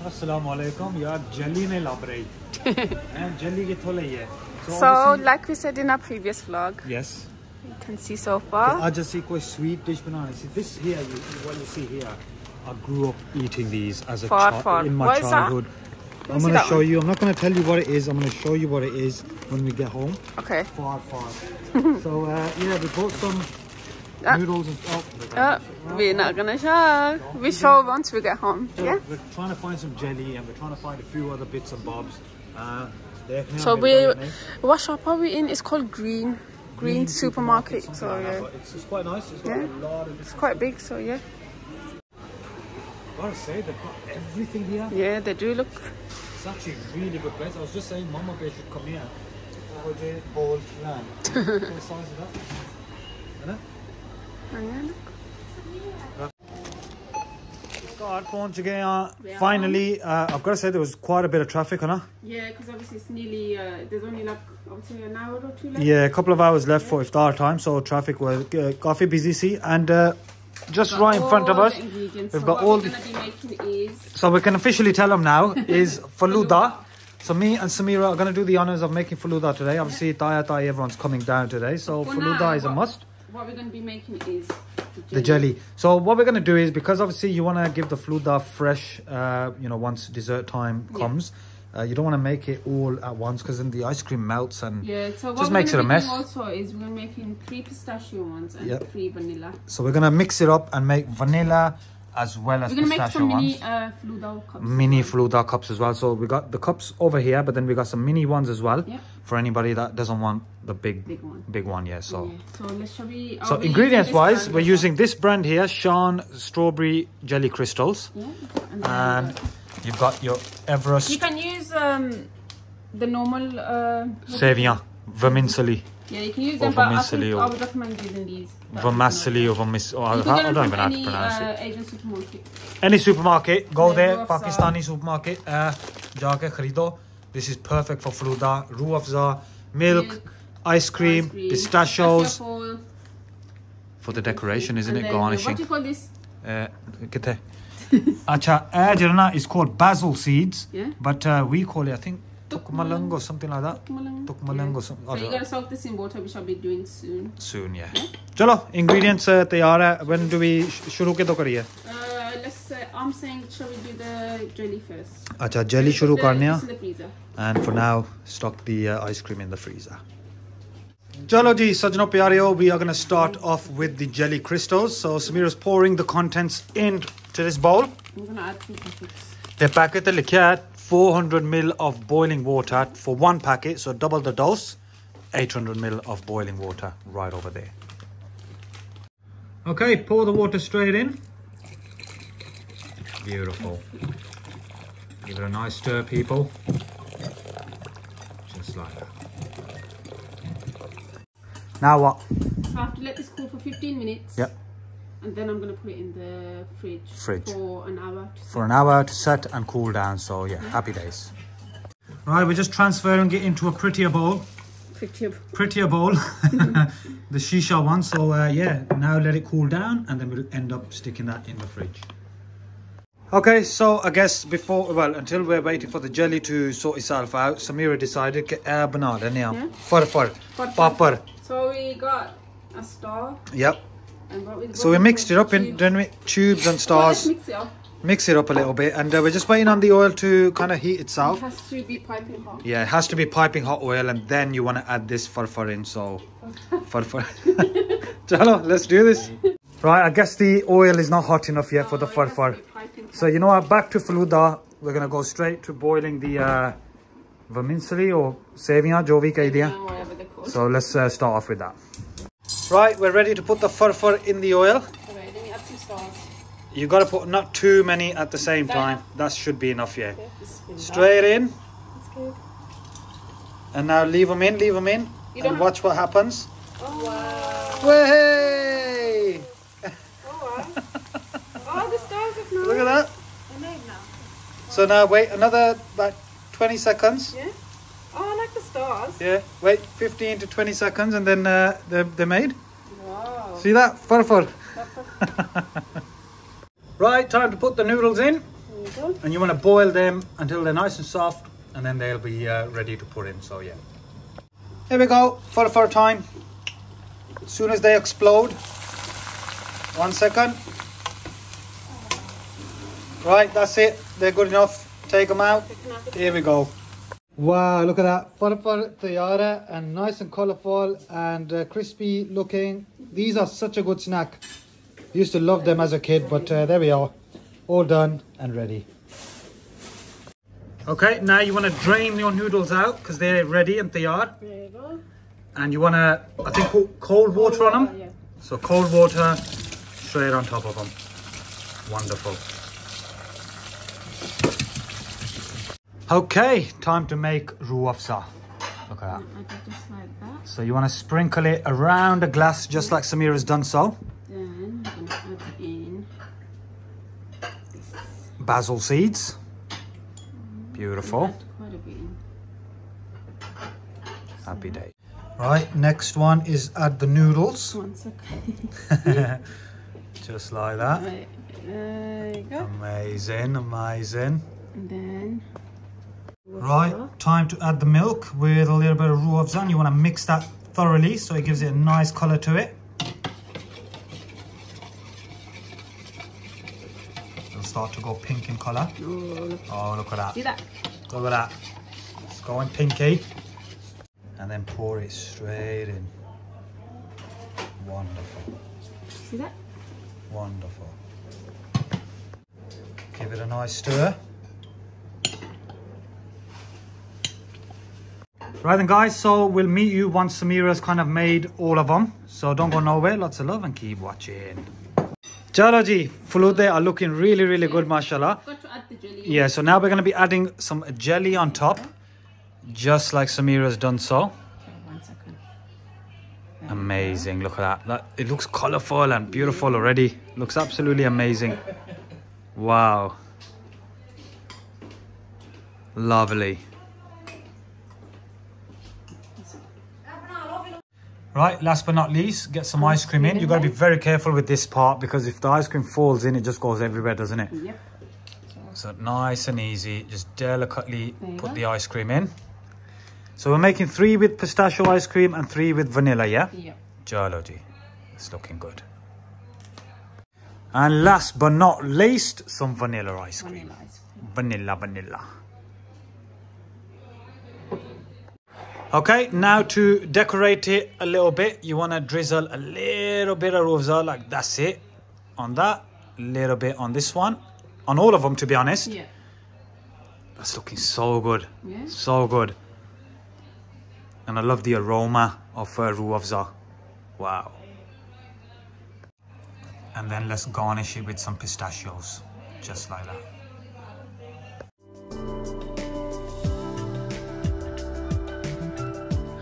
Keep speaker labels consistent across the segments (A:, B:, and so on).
A: Assalamualaikum. You are jelly ne labrei. and jelly ke thole hi hai.
B: So, so like we said in our previous vlog.
A: Yes.
B: You can see so far.
A: I just see quite sweet dish banana. See this here, you, what you see here. I grew up eating these as a child in my
B: what
A: childhood. I'm going to show
B: one.
A: you. I'm not going to tell you what it is. I'm going to show you what it is when we get home.
B: Okay.
A: Far, far. so uh, yeah, we bought some Noodles and oh,
B: Uh, we're not gonna show. We show once we get home.
A: So
B: Yeah.
A: We're trying to find some jelly and we're trying to find a few other bits and bobs. Uh,
B: So we,
A: it, right, mate?
B: what shop are we in? It's called Green, Green, Supermarket.
A: something
B: So yeah,
A: but It's, it's quite nice. It's got
B: Yeah.
A: a lot of
B: it's quite big. So yeah,
A: gotta say, they've got everything here.
B: yeah, they do look.
A: It's actually a really good place. I was just saying, Mama Bear should come here. Over there, bowl, land. What size of that? God, पहुंच गए यहाँ. Finally, uh, I've got to say there was quite a bit of traffic, huh?
B: Yeah, because obviously it's nearly. Uh, there's only like I would say an hour or two left.
A: Yeah, a couple of hours left for iftar time, so traffic was uh, coffee busy. See, and uh, just right in front of
B: All
A: us,
B: the ingredients.
A: we've
B: so
A: got
B: what
A: all
B: we're
A: the-
B: gonna be making is
A: So we can officially tell them now is faluda. So me and Samira are going to do the honors of making faluda today. Obviously, Taya Taya, everyone's coming down today. So
B: For
A: faluda
B: now,
A: is a
B: what-
A: must.
B: what we're gonna be making is
A: The jelly. So what we're going to do is because obviously you want to give the faluda fresh, uh, you know, once dessert time
B: Yeah.
A: comes. Uh, you don't want to make it all at once because then the ice cream melts and
B: Yeah, so
A: Just makes it a mess.
B: Also, is we're making three pistachio ones and
A: Yep.
B: three vanilla.
A: so we're going to mix it up and make vanilla as well as
B: We're gonna make some
A: ones.
B: mini uh, fludo cups.
A: mini Fluda cups as well. So we got the cups over here, but then we got some mini ones as well
B: Yep.
A: for anybody that doesn't want the big,
B: Big one.
A: big one. Yeah. So,
B: Yeah. So let's shall we?
A: so ingredients wise, we're using this brand here, Sean Strawberry Jelly Crystals.
B: Yeah. And,
A: and
B: uh,
A: you've got your Everest
B: you can use um the normal. Uh,
A: Savian Vermicelli,
B: yeah, you can use them,
A: vermicelli
B: but
A: I,
B: I would recommend using these.
A: Vermicelli or vermicelli.
B: Oh,
A: I, I, don't even know how to pronounce
B: uh, it. Asian supermarket.
A: Any supermarket, go
B: yeah,
A: there,
B: uh,
A: Pakistani supermarket. Uh, jaake kharido. This is perfect for fruda, Rooh Afza, milk,
B: milk
A: ice, cream,
B: ice, cream,
A: pistachios. For the decoration, isn't it?
B: Garnishing. Uh, what do you call this?
A: Uh, Acha, uh, It's called basil seeds,
B: yeah?
A: but uh, we call it, I think,
B: Tukmalang.
A: tukmalang or something like that.
B: Tukmalang.
A: Tukmalang
B: Yeah.
A: or something.
B: So you gotta soak this in water, which I'll be doing soon.
A: Soon, yeah. चलो, ingredients uh, तैयार है. When do we sh- शुरू के तो करिए?
B: Uh, let's say I'm saying, shall we do the jelly first?
A: अच्छा, jelly शुरू
B: The-
A: करने
B: this in the freezer.
A: and for now stock the uh, ice cream in the freezer Chalo ji, sajno pyareo, we are going to start off with the jelly crystals. So Samira's pouring the contents into this bowl.
B: I'm gonna add two packets.
A: The packet te likhya hai 400 ml of boiling water for one packet, so double the dose. 800 ml of boiling water right over there. Okay, pour the water straight in. Beautiful. Give it a nice stir, people. Just like that. Now what?
B: I have to let this cool for 15 minutes.
A: Yep.
B: And then I'm gonna put it in the fridge.
A: Fridge.
B: For an hour. To
A: For an hour to set and cool down. So yeah, happy days. Right, we're just transferring it into a prettier bowl.
B: Pretty.
A: prettier bowl the shisha one so uh, yeah now let it cool down and then we'll end up sticking that in the fridge okay so i guess before well until we're waiting for the jelly to sort itself out samira decided get air banana now
B: Yeah.
A: fur fur popper
B: So we got a star.
A: yep
B: And what we
A: so we mixed it up in then we, tubes and stars
B: let's mix it up.
A: mix it up a little bit and uh, we're just waiting on the oil to kind of heat
B: It
A: itself
B: has to be piping hot.
A: yeah it has to be piping hot oil and then you want to add this fur fur in so fur fur Chalo, let's do this. Right i guess the oil is not hot enough yet for the
B: So it
A: fur
B: has to
A: fur
B: be piping hot.
A: so you know what back to faluda. We're gonna go straight to boiling the uh vermicelli or savia jovi ka idea
B: whatever they're called.
A: so let's uh, start off with that right we're ready to put the fur fur in the oil
B: Alright, let me add some stars.
A: you gotta put not too many at the same time
B: enough.
A: that should be enough yeah
B: Okay,
A: straight in
B: That's good.
A: and now leave them in leave them in
B: You
A: and watch what happens
B: Oh wow.
A: Way!
B: Oh wow. oh, the stars have now.
A: Look at that.
B: They're made now.
A: So now wait another about 20 seconds.
B: Yeah. I like the stars.
A: Yeah, wait 15 to 20 seconds and then uh, they're, they're made.
B: Wow.
A: See that? Fur fur. right, time to put the noodles in.
B: Go.
A: and you want to boil them until they're nice and soft and then they'll be uh, ready to put in so yeah here we go for the first time as soon as they explode one second right that's it they're good enough take them out here we go wow look at that falafel tayara and nice and colorful and uh, crispy looking these are such a good snack used to love them as a kid but uh, there we are all done and ready Okay, now you want to drain your noodles out because they're ready and they are.
B: There you go.
A: And you want to, I think, put cold water on them. So cold water straight on top of them. Wonderful. Okay, time to make Rooh Afza. Look at that.
B: I do just like that.
A: So you want to sprinkle it around the glass just like Samira has done so.
B: Then I'm gonna add in this.
A: Basil seeds. Beautiful.
B: Quite a bit in.
A: Happy day. Right, next one is add the noodles.
B: One second.
A: just like that.
B: right. There you go.
A: Amazing, amazing.
B: And then.
A: Right, time to add the milk with a little bit of Rooh Afza. You want to mix that thoroughly so it gives it a nice color to it. It'll start to go pink in color.
B: Look.
A: Oh, look at that.
B: See that?
A: Look at that. It's going pinky. And then pour it straight in. Wonderful,
B: See that?
A: wonderful. Give it a nice stir. Right then guys, so we'll meet you once Samira's kind of made all of them. So don't go nowhere, lots of love and keep watching. Chalo ji, are looking really, really good, mashallah.
B: Got to add the jelly.
A: Yeah, so now we're going to be adding some jelly on top, just like Samira's done so.
B: Okay, one second.
A: Amazing, look at that. that. It looks colorful and beautiful already. Looks absolutely amazing. Wow. Lovely. Right, last but not least, get some ice cream in. You've got to be very careful with this part because if the ice cream falls in, it just goes everywhere, doesn't it?
B: Yep.
A: So nice and easy, just delicately put
B: go.
A: the ice cream in. So we're making three with pistachio ice cream and three with vanilla, yeah?
B: Yep.
A: Jalo ji, it's looking good. And last but not least, some vanilla ice cream.
B: Vanilla ice cream.
A: Vanilla, vanilla. Okay, now to decorate it a little bit, you want to drizzle a little bit of rosal, like that's it. On that, a little bit on this one. On all of them, to be honest.
B: Yeah.
A: That's looking so good.
B: Yeah.
A: So good. And I love the aroma of uh. Wow. And then let's garnish it with some pistachios. Just like that.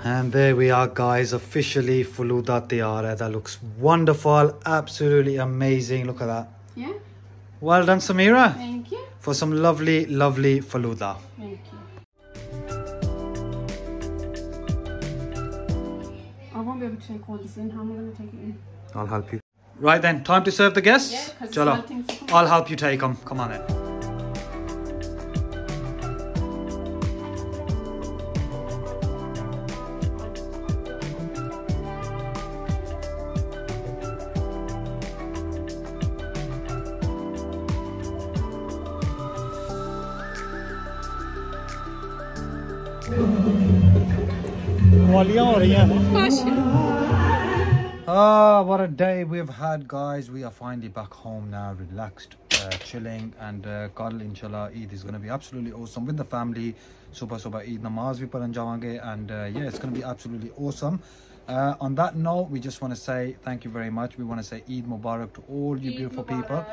A: And there we are guys, officially Faluda Tiara. That looks wonderful, absolutely amazing. Look at that.
B: Yeah.
A: Well done Samira
B: Thank you.
A: for some lovely, lovely Faluda.
B: Thank you. I won't be able to take all this in. How am I going to take it in?
A: I'll help you. Right then, time to serve the guests.
B: Yeah, 'cause it's
A: Chalo.
B: melting so quick.
A: I'll help you take them. Come on then. Oh, Ah, what a day we've had, guys. We are finally back home now, relaxed, uh, chilling, and uh, Karl, inshallah, Eid is going to be absolutely awesome with the family. Super, super, Eid namaz bhi paran jawange, and uh, yeah, it's going to be absolutely awesome. Uh, on that note, we just want to say thank you very much. We want to say Eid Mubarak to all you
B: Eid
A: beautiful
B: Mubarak.
A: people.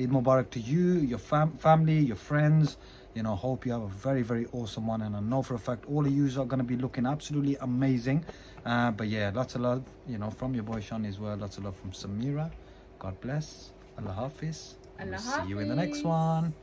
A: Eid Mubarak to you, your fam family, your friends, you know, hope you have a very, very awesome one. And I know for a fact all of you are going to be looking absolutely amazing. Uh, but yeah, lots of love, you know, from your boy Sean as well. Lots of love from Samira. God bless. Allah Hafiz. And
B: Allah
A: we'll see you in the next one.